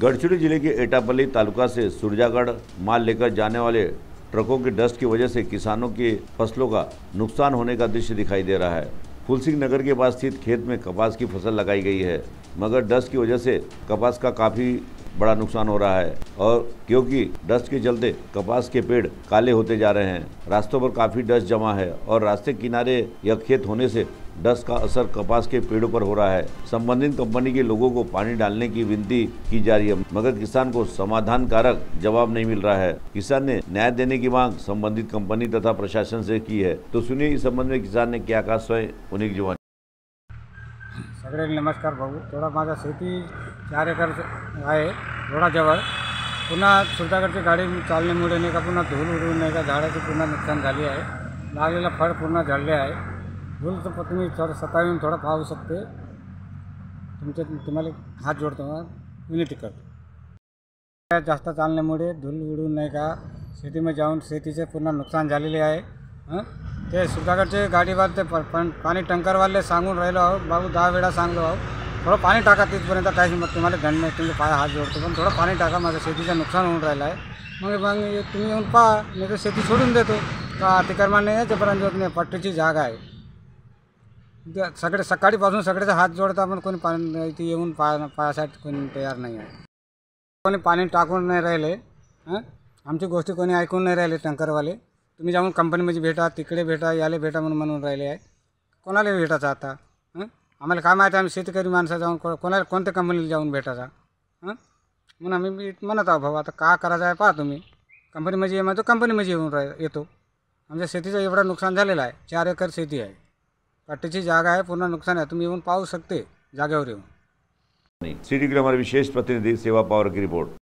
गढ़चिड़ी ज़िले के एटापल्ली तालुका से सुरजागढ़ माल लेकर जाने वाले ट्रकों के डस्ट की वजह से किसानों की फ़सलों का नुकसान होने का दृश्य दिखाई दे रहा है। फुलसिंह नगर के पास स्थित खेत में कपास की फ़सल लगाई गई है, मगर डस्ट की वजह से कपास का काफ़ी बड़ा नुकसान हो रहा है। और क्योंकि डस्ट के चलते कपास के पेड़ काले होते जा रहे हैं, रास्तों पर काफ़ी डस्ट जमा है और रास्ते किनारे या खेत होने से डस्ट का असर कपास के पेड़ों पर हो रहा है। संबंधित कंपनी के लोगों को पानी डालने की विनती की जा रही है, मगर किसान को समाधान कारक जवाब नहीं मिल रहा है। किसान ने न्याय देने की मांग संबंधित कंपनी तथा प्रशासन से की है। तो सुनिए इस संबंध में किसान ने क्या कहा, स्वयं उन्हीं की जुबानी। नमस्कार भाऊ थोडा माझा शेती चार एकर रोडाजवळ पुन्हा सुरताकडची गाडी चालण्यामुळे नाही का पुन्हा धूळ उडून नाही का झाडाची पुन्हा नुकसान झाली आहे लागलेलं फळ पूर्ण झडले आहे धूळ तर तुम्ही थोडं येऊन थोडं पाहू शकते तुमच्या तुम्हाला हात जोडतो विनंती करतो जास्त चालण्यामुळे धूळ उडून नाही का शेतीमध्ये जाऊन शेतीचे पूर्ण नुकसान झालेले आहे हं? ते सुधागडचे गाडीवाले ते प- पण पाणी टँकरवाले सांगून बाबू दहा वेळा सांगलो आहो थोडं पाणी टाका तिथपर्यंत काहीच मग तुम्हाला धन नाही तुम्ही पाय हात जोडतो पण थोडं पाणी टाका माझं शेतीचं नुकसान होऊन राहिलं आहे मग मग तुम्ही येऊन पहा नाही तर शेती सोडून देतो. का अतिक्रमण नाही आहे होत नाही पट्टीची जागा आहे. ते सगळे सकाळीपासून सगळ्याचा हात जोडता पण कोणी पाणी इथे येऊन पाय पायासाठी कोणी तयार नाही आहे. कोणी पाणी टाकून नाही राहिले हां? आमची गोष्टी कोणी ऐकून नाही राहिले टँकरवाले. तुम्ही जाऊन कंपनीमध्ये भेटा तिकडे भेटा याले भेटा म्हणून म्हणून राहिले आहे. कोणाला भेटायचं आता? आम्हाला काय माहिती आम्ही शेतकरी माणसं जाऊन को- कंपनीला जाऊन भेटायचा? हं? म्हणून आम्ही आहो, भाऊ, आता का करायचं आहे पहा तुम्ही. कंपनीमध्ये ये म्हणतो कंपनीमध्ये येऊन राह येतो. आमच्या शेतीचं एवढं नुकसान आहे. चार एकर शेती आहे. पट्टीची जागा आहे, पूर्ण नुकसान आहे. तुम्ही येऊन पाहू शकते जागेवर येऊन. विशेष प्रतिनिधि सेवा पावर की रिपोर्ट।